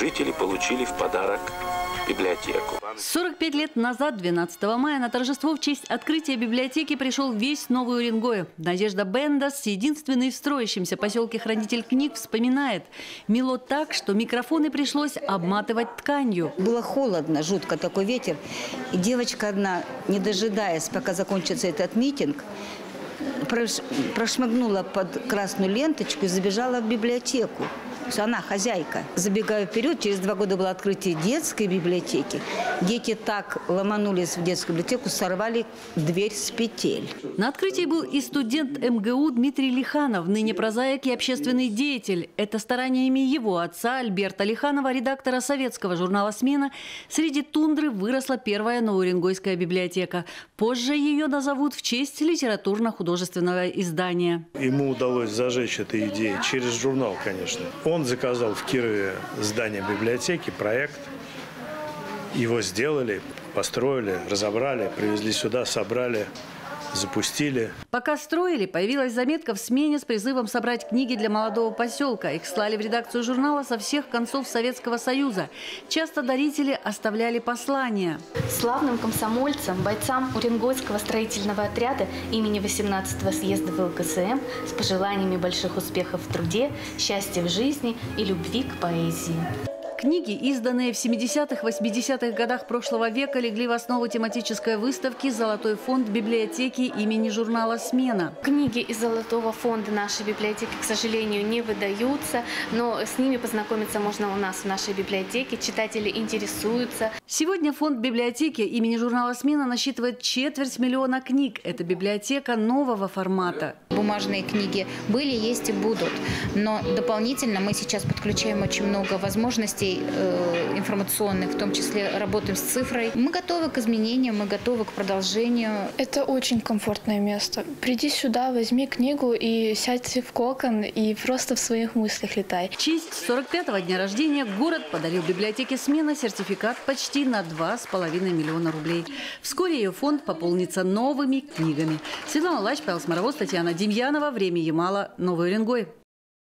жители получили в подарок библиотеку. 45 лет назад, 12 мая, на торжество в честь открытия библиотеки пришел весь Новый Уренгой. Надежда Бендас, единственный в строящемся поселке хранитель книг, вспоминает. Мило так, что микрофоны пришлось обматывать тканью. Было холодно, жутко такой ветер. И девочка одна, не дожидаясь, пока закончится этот митинг, прош- прошмыгнула под красную ленточку и забежала в библиотеку. Она хозяйка. Забегая вперед, через два года было открытие детской библиотеки. Дети так ломанулись в детскую библиотеку, сорвали дверь с петель. На открытии был и студент МГУ Дмитрий Лиханов, ныне прозаик и общественный деятель. Это стараниями его отца Альберта Лиханова, редактора советского журнала «Смена», среди тундры выросла первая новоуренгойская библиотека. Позже ее назовут в честь литературно-художественного издания. Ему удалось зажечь эту идею через журнал, конечно. Он заказал в Кирове здание библиотеки, проект. Его сделали, построили, разобрали, привезли сюда, собрали, запустили. Пока строили, появилась заметка в смене с призывом собрать книги для молодого поселка. Их слали в редакцию журнала со всех концов Советского Союза. Часто дарители оставляли послания. Славным комсомольцам, бойцам Уренгойского строительного отряда имени 18-го съезда ВЛКСМ с пожеланиями больших успехов в труде, счастья в жизни и любви к поэзии. Книги, изданные в 70-х, 80-х годах прошлого века, легли в основу тематической выставки «Золотой фонд библиотеки» имени журнала «Смена». Книги из Золотого фонда нашей библиотеки, к сожалению, не выдаются, но с ними познакомиться можно у нас в нашей библиотеке. Читатели интересуются. Сегодня фонд библиотеки имени журнала «Смена» насчитывает четверть миллиона книг. Это библиотека нового формата. Бумажные книги были, есть и будут. Но дополнительно мы сейчас подключаем очень много возможностей э, информационных, в том числе работаем с цифрой. Мы готовы к изменениям, мы готовы к продолжению. Это очень комфортное место. Приди сюда, возьми книгу и сядь в кокон и просто в своих мыслях летай. В честь 45-го дня рождения город подарил библиотеке «Смена» сертификат почти на 2,5 миллиона рублей. Вскоре ее фонд пополнится новыми книгами. Светлана Лач, Павел Сморовоз, Татьяна Демьянова. Время Ямала. Новый Уренгой.